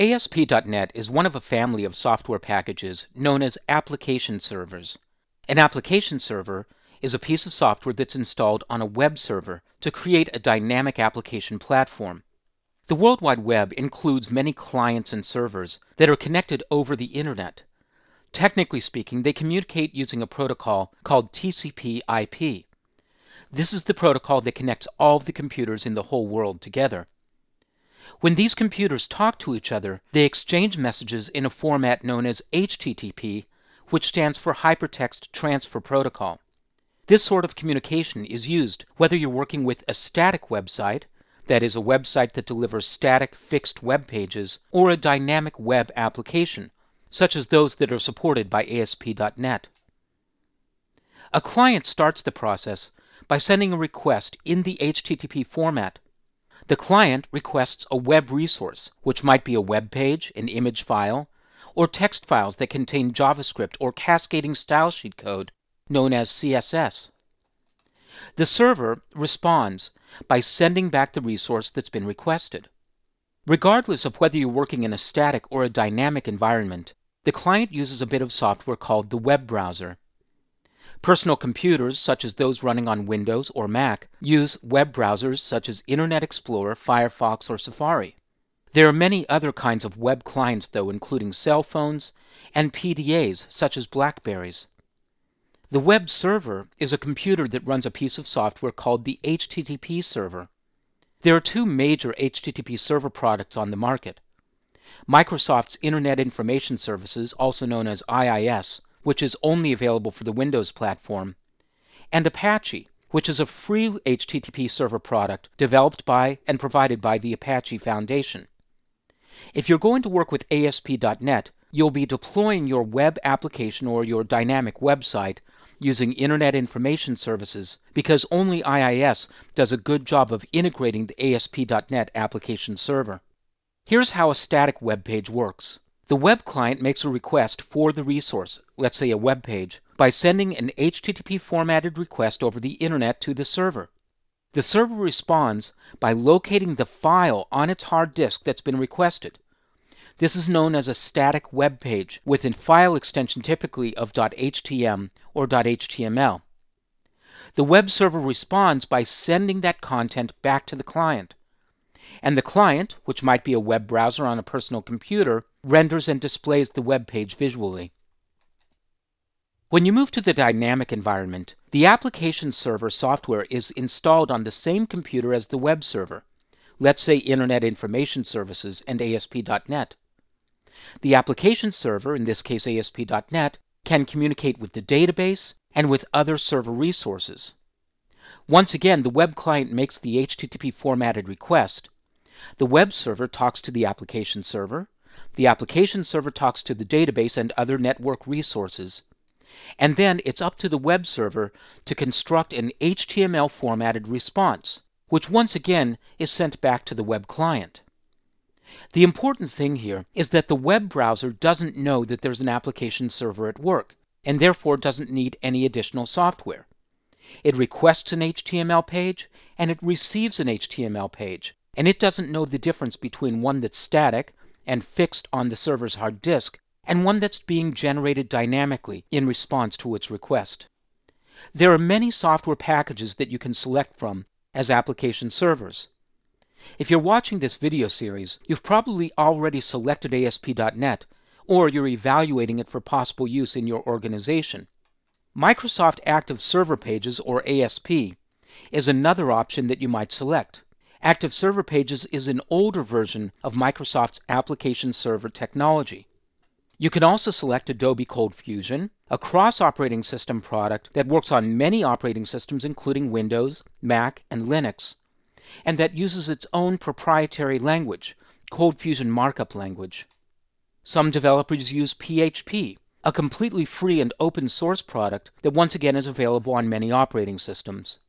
ASP.NET is one of a family of software packages known as application servers. An application server is a piece of software that's installed on a web server to create a dynamic application platform. The World Wide Web includes many clients and servers that are connected over the Internet. Technically speaking, they communicate using a protocol called TCP IP. This is the protocol that connects all of the computers in the whole world together. When these computers talk to each other, they exchange messages in a format known as HTTP, which stands for Hypertext Transfer Protocol. This sort of communication is used whether you're working with a static website, that is, a website that delivers static, fixed web pages, or a dynamic web application, such as those that are supported by ASP.NET. A client starts the process by sending a request in the HTTP format. The client requests a web resource, which might be a web page, an image file, or text files that contain JavaScript or cascading stylesheet code known as CSS. The server responds by sending back the resource that's been requested. Regardless of whether you're working in a static or a dynamic environment, the client uses a bit of software called the web browser. Personal computers, such as those running on Windows or Mac, use web browsers such as Internet Explorer, Firefox, or Safari. There are many other kinds of web clients, though, including cell phones and PDAs, such as Blackberries. The web server is a computer that runs a piece of software called the HTTP server. There are two major HTTP server products on the market. Microsoft's Internet Information Services, also known as IIS, which is only available for the Windows platform, and Apache, which is a free HTTP server product developed by and provided by the Apache Foundation. If you're going to work with ASP.NET, you'll be deploying your web application or your dynamic website using Internet Information Services because only IIS does a good job of integrating the ASP.NET application server. Here's how a static web page works. The web client makes a request for the resource, let's say a web page, by sending an HTTP formatted request over the internet to the server. The server responds by locating the file on its hard disk that's been requested. This is known as a static web page with a file extension typically of .htm or .html. The web server responds by sending that content back to the client. And the client, which might be a web browser on a personal computer, renders and displays the web page visually. When you move to the dynamic environment, the application server software is installed on the same computer as the web server, let's say Internet Information Services and ASP.NET. The application server, in this case ASP.NET, can communicate with the database and with other server resources. Once again, the web client makes the HTTP formatted request. The web server talks to the application server, the application server talks to the database and other network resources. And then it's up to the web server to construct an HTML formatted response, which once again is sent back to the web client. The important thing here is that the web browser doesn't know that there's an application server at work, and therefore doesn't need any additional software. It requests an HTML page, and it receives an HTML page, and it doesn't know the difference between one that's static and fixed on the server's hard disk, and one that's being generated dynamically in response to its request. There are many software packages that you can select from as application servers. If you're watching this video series, you've probably already selected ASP.NET, or you're evaluating it for possible use in your organization. Microsoft Active Server Pages, or ASP, is another option that you might select. Active Server Pages is an older version of Microsoft's application server technology. You can also select Adobe ColdFusion, a cross-operating system product that works on many operating systems including Windows, Mac, and Linux, and that uses its own proprietary language, ColdFusion Markup Language. Some developers use PHP, a completely free and open source product that once again is available on many operating systems.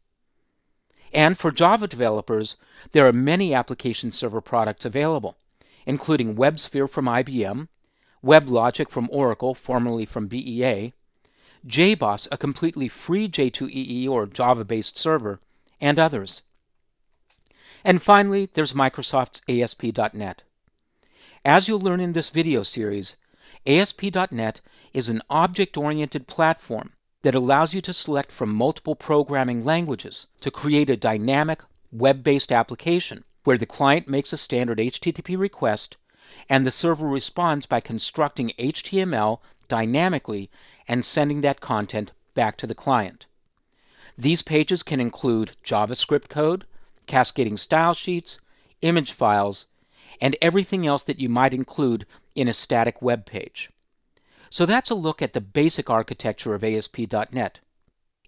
And for Java developers, there are many application server products available, including WebSphere from IBM, WebLogic from Oracle, formerly from BEA, JBoss, a completely free J2EE or Java-based server, and others. And finally, there's Microsoft's ASP.NET. As you'll learn in this video series, ASP.NET is an object-oriented platform that allows you to select from multiple programming languages to create a dynamic, web-based application where the client makes a standard HTTP request and the server responds by constructing HTML dynamically and sending that content back to the client. These pages can include JavaScript code, cascading style sheets, image files, and everything else that you might include in a static web page. So that's a look at the basic architecture of ASP.NET.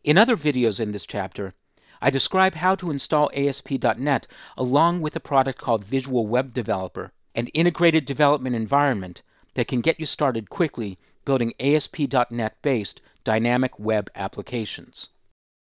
In other videos in this chapter, I describe how to install ASP.NET along with a product called Visual Web Developer, an integrated development environment that can get you started quickly building ASP.NET based dynamic web applications.